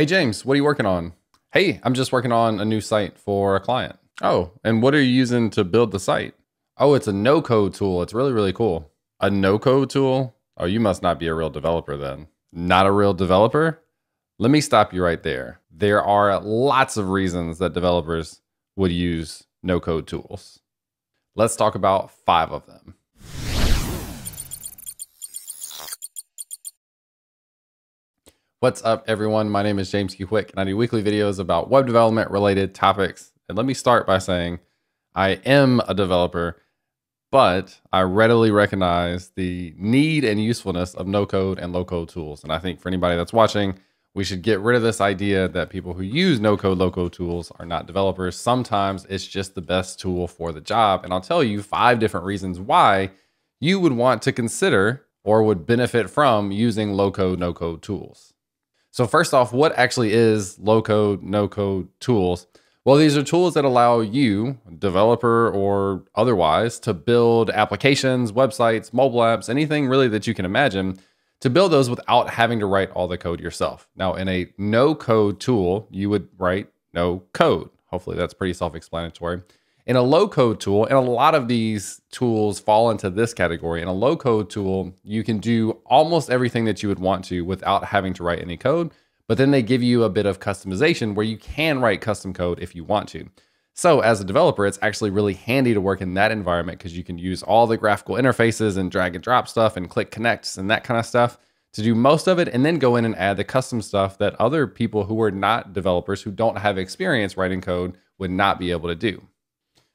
Hey, James, what are you working on? Hey, I'm just working on a new site for a client. Oh, and what are you using to build the site? Oh, it's a no code tool. It's really, really cool. A no code tool? Oh, you must not be a real developer then. Not a real developer? Let me stop you right there. There are lots of reasons that developers would use no code tools. Let's talk about five of them. What's up, everyone? My name is James Quick, and I do weekly videos about web development related topics. And let me start by saying I am a developer, but I readily recognize the need and usefulness of no code and low code tools. And I think for anybody that's watching, we should get rid of this idea that people who use no code, low code tools are not developers. Sometimes it's just the best tool for the job. And I'll tell you five different reasons why you would want to consider or would benefit from using low code, no code tools. So, first off, what actually is low code, no code tools? Well, these are tools that allow you, developer or otherwise, to build applications, websites, mobile apps, anything really that you can imagine, to build those without having to write all the code yourself. Now, in a no code tool, you would write no code. Hopefully, that's pretty self explanatory. In a low code tool, and a lot of these tools fall into this category. In a low code tool, you can do almost everything that you would want to without having to write any code. But then they give you a bit of customization where you can write custom code if you want to. So, as a developer, it's actually really handy to work in that environment because you can use all the graphical interfaces and drag and drop stuff and click connects and that kind of stuff to do most of it and then go in and add the custom stuff that other people who are not developers who don't have experience writing code would not be able to do.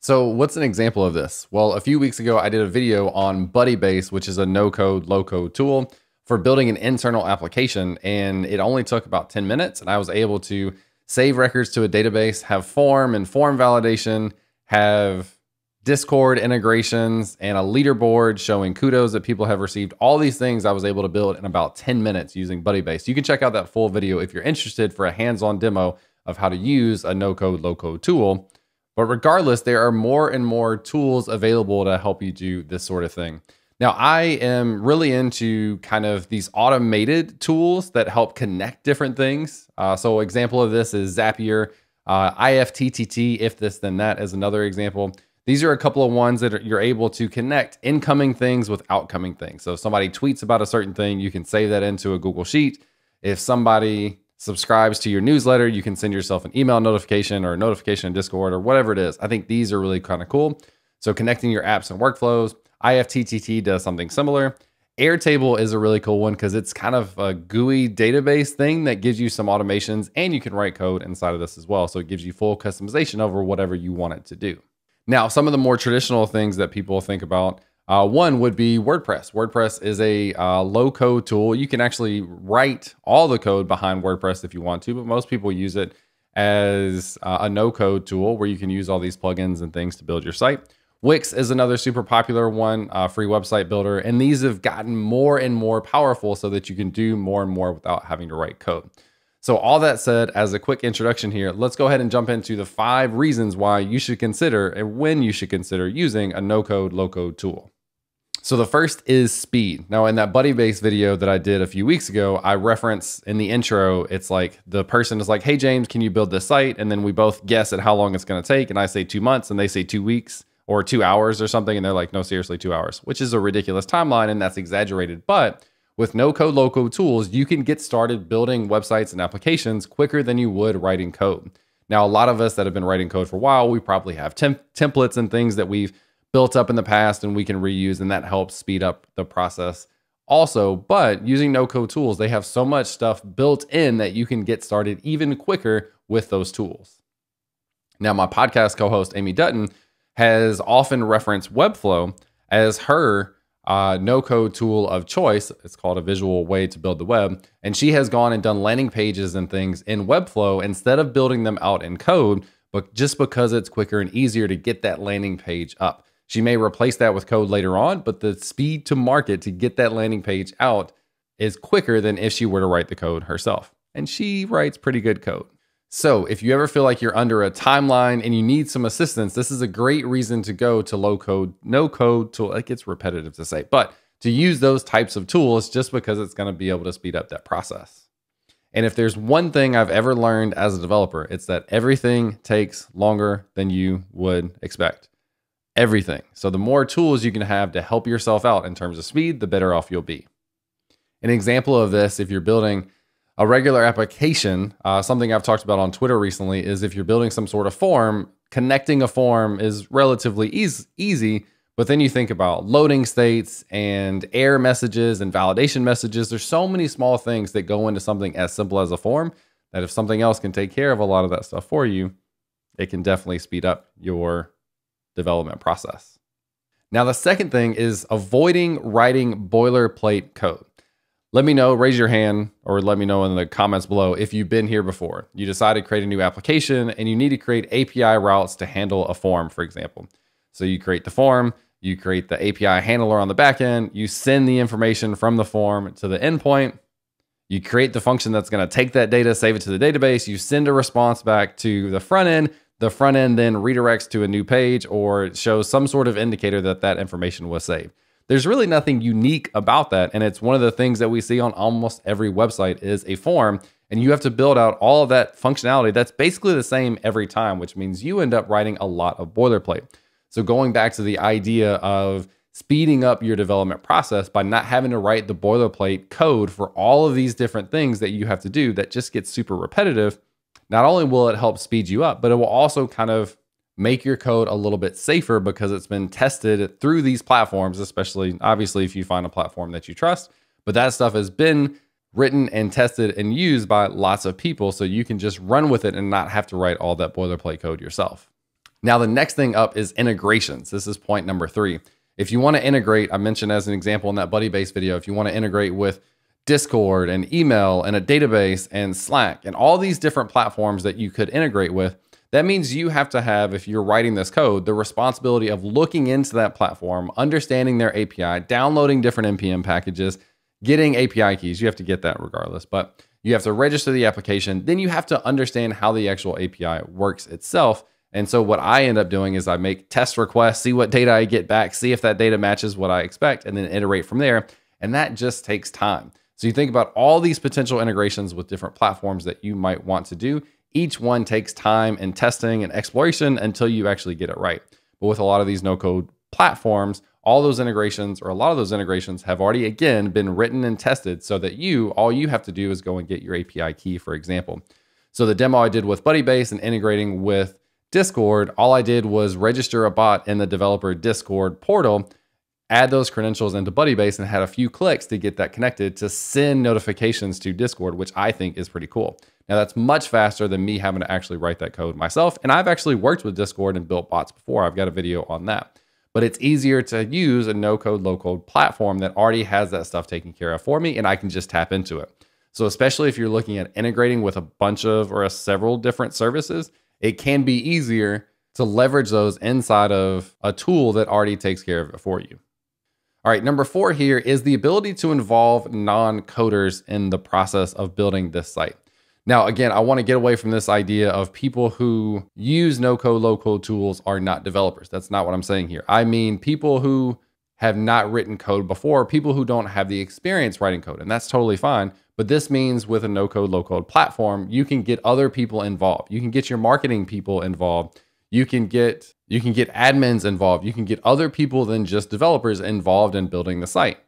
So, what's an example of this? Well, a few weeks ago, I did a video on Budibase, which is a no code, low code tool for building an internal application. And it only took about 10 minutes. And I was able to save records to a database, have form and form validation, have Discord integrations, and a leaderboard showing kudos that people have received. All these things I was able to build in about 10 minutes using Budibase. You can check out that full video if you're interested for a hands on demo of how to use a no code, low code tool. But regardless, there are more and more tools available to help you do this sort of thing. Now, I am really into kind of these automated tools that help connect different things. Uh, so, example of this is Zapier, uh, IFTTT, if this then that is another example. These are a couple of ones that are, you're able to connect incoming things with outcoming things. So, if somebody tweets about a certain thing, you can save that into a Google Sheet. If somebody subscribes to your newsletter, you can send yourself an email notification or a notification in Discord or whatever it is. I think these are really kind of cool. So connecting your apps and workflows, IFTTT does something similar. Airtable is a really cool one because it's kind of a GUI database thing that gives you some automations and you can write code inside of this as well. So it gives you full customization over whatever you want it to do. Now, some of the more traditional things that people think about uh, one would be WordPress. WordPress is a uh, low code tool. You can actually write all the code behind WordPress if you want to, but most people use it as uh, a no code tool where you can use all these plugins and things to build your site. Wix is another super popular one, uh, free website builder. And these have gotten more and more powerful so that you can do more and more without having to write code. So, all that said, as a quick introduction here, let's go ahead and jump into the five reasons why you should consider and when you should consider using a no code, low code tool. So the first is speed. Now, in that Budibase video that I did a few weeks ago, I reference in the intro, it's like the person is like, Hey, James, can you build this site? And then we both guess at how long it's going to take. And I say two months, and they say two weeks or two hours or something. And they're like, No, seriously, two hours, which is a ridiculous timeline. And that's exaggerated. But with no code, low code tools, you can get started building websites and applications quicker than you would writing code. Now, a lot of us that have been writing code for a while, we probably have temp- templates and things that we've built up in the past and we can reuse, and that helps speed up the process also. But using no code tools, they have so much stuff built in that you can get started even quicker with those tools. Now, my podcast co host, Amy Dutton, has often referenced Webflow as her uh, no code tool of choice. It's called a visual way to build the web. And she has gone and done landing pages and things in Webflow instead of building them out in code, but just because it's quicker and easier to get that landing page up. She may replace that with code later on, but the speed to market to get that landing page out is quicker than if she were to write the code herself. And she writes pretty good code. So, if you ever feel like you're under a timeline and you need some assistance, this is a great reason to go to low code, no code tool. It gets repetitive to say, but to use those types of tools just because it's going to be able to speed up that process. And if there's one thing I've ever learned as a developer, it's that everything takes longer than you would expect. Everything. So the more tools you can have to help yourself out in terms of speed, the better off you'll be. An example of this, if you're building a regular application, uh, something I've talked about on Twitter recently is if you're building some sort of form, connecting a form is relatively easy, easy but then you think about loading states and error messages and validation messages. There's so many small things that go into something as simple as a form that if something else can take care of a lot of that stuff for you, it can definitely speed up your development process. Now, the second thing is avoiding writing boilerplate code. Let me know, raise your hand, or let me know in the comments below if you've been here before. You decided to create a new application and you need to create API routes to handle a form, for example. So you create the form, you create the API handler on the back end. You send the information from the form to the endpoint. You create the function that's going to take that data, save it to the database. You send a response back to the front end. The front end then redirects to a new page or shows some sort of indicator that that information was saved. There's really nothing unique about that. And it's one of the things that we see on almost every website is a form. And you have to build out all of that functionality that's basically the same every time, which means you end up writing a lot of boilerplate. So going back to the idea of speeding up your development process by not having to write the boilerplate code for all of these different things that you have to do that just gets super repetitive, not only will it help speed you up, but it will also kind of make your code a little bit safer because it's been tested through these platforms, especially obviously if you find a platform that you trust. But that stuff has been written and tested and used by lots of people. So you can just run with it and not have to write all that boilerplate code yourself. Now, the next thing up is integrations. This is point number three. If you want to integrate, I mentioned as an example in that Budibase video, if you want to integrate with Discord and email and a database and Slack and all these different platforms that you could integrate with, that means you have to have, if you're writing this code, the responsibility of looking into that platform, understanding their API, downloading different NPM packages, getting API keys. You have to get that regardless, but you have to register the application. Then you have to understand how the actual API works itself and so what I end up doing is I make test requests, see what data I get back, see if that data matches what I expect, and then iterate from there. And that just takes time. So you think about all these potential integrations with different platforms that you might want to do. Each one takes time and testing and exploration until you actually get it right. But with a lot of these no code platforms, all those integrations or a lot of those integrations have already again been written and tested so that you all you have to do is go and get your API key for example. So the demo I did with Budibase and integrating with Discord, all I did was register a bot in the developer Discord portal, add those credentials into Budibase, and had a few clicks to get that connected to send notifications to Discord, which I think is pretty cool. Now, that's much faster than me having to actually write that code myself. And I've actually worked with Discord and built bots before. I've got a video on that. But it's easier to use a no code, low code platform that already has that stuff taken care of for me, and I can just tap into it. So, especially if you're looking at integrating with a bunch of or a several different services, it can be easier to leverage those inside of a tool that already takes care of it for you. All right, number four here is the ability to involve non coders in the process of building this site. Now, again, I want to get away from this idea of people who use no code, low code tools are not developers. That's not what I'm saying here. I mean, people who have not written code before, people who don't have the experience writing code, and that's totally fine. But this means with a no code, low code platform, you can get other people involved. You can get your marketing people involved. You can get you can get admins involved. You can get other people than just developers involved in building the site.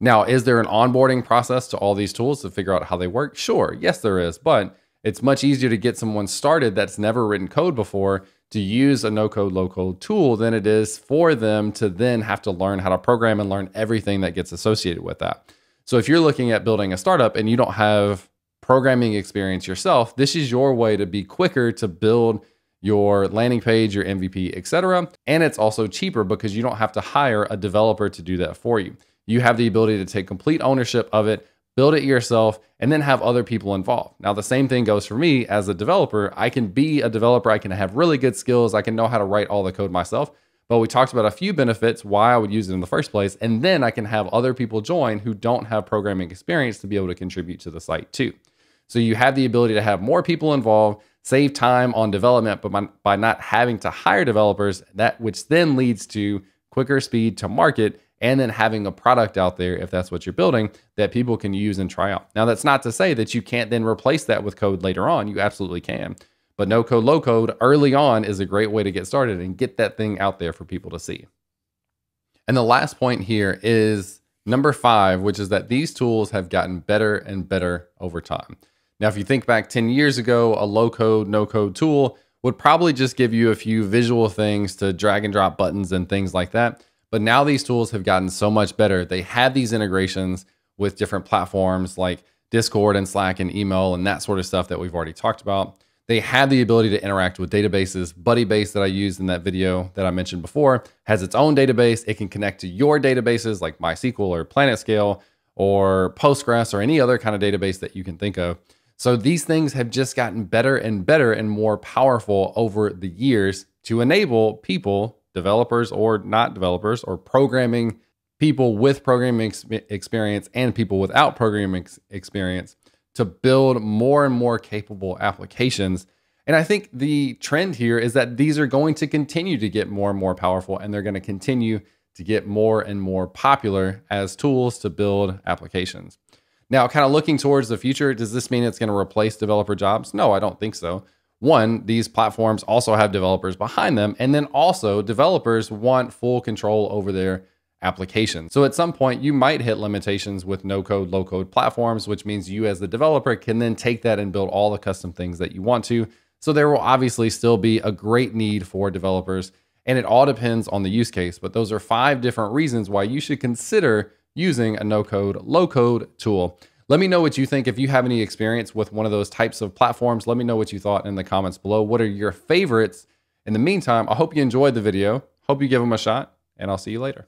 Now, is there an onboarding process to all these tools to figure out how they work? Sure, yes, there is, but it's much easier to get someone started that's never written code before to use a no code, low code tool than it is for them to then have to learn how to program and learn everything that gets associated with that. So if you're looking at building a startup and you don't have programming experience yourself, this is your way to be quicker to build your landing page, your MVP, etc. And it's also cheaper because you don't have to hire a developer to do that for you. You have the ability to take complete ownership of it, build it yourself, and then have other people involved. Now, the same thing goes for me as a developer. I can be a developer, I can have really good skills, I can know how to write all the code myself, but we talked about a few benefits, why I would use it in the first place. And then I can have other people join who don't have programming experience to be able to contribute to the site too. So you have the ability to have more people involved, save time on development, but by, not having to hire developers, that which then leads to quicker speed to market and then having a product out there, if that's what you're building, that people can use and try out. Now, that's not to say that you can't then replace that with code later on. You absolutely can. But no code, low code early on is a great way to get started and get that thing out there for people to see. And the last point here is number five, which is that these tools have gotten better and better over time. Now, if you think back 10 years ago, a low code, no code tool would probably just give you a few visual things to drag and drop buttons and things like that. But now these tools have gotten so much better. They have these integrations with different platforms like Discord and Slack and email and that sort of stuff that we've already talked about. They have the ability to interact with databases. Budibase that I used in that video that I mentioned before has its own database. It can connect to your databases like MySQL or PlanetScale or Postgres or any other kind of database that you can think of. So these things have just gotten better and better and more powerful over the years to enable people, developers or not developers, or programming people with programming ex experience and people without programming ex experience to build more and more capable applications. And I think the trend here is that these are going to continue to get more and more powerful, and they're going to continue to get more and more popular as tools to build applications. Now, kind of looking towards the future, does this mean it's going to replace developer jobs? No, I don't think so. One, these platforms also have developers behind them, and then also developers want full control over their application. So at some point, you might hit limitations with no code, low code platforms, which means you as the developer can then take that and build all the custom things that you want to. So there will obviously still be a great need for developers, and it all depends on the use case. But those are five different reasons why you should consider using a no code, low code tool. Let me know what you think. If you have any experience with one of those types of platforms, let me know what you thought in the comments below. What are your favorites? In the meantime, I hope you enjoyed the video. Hope you give them a shot, and I'll see you later.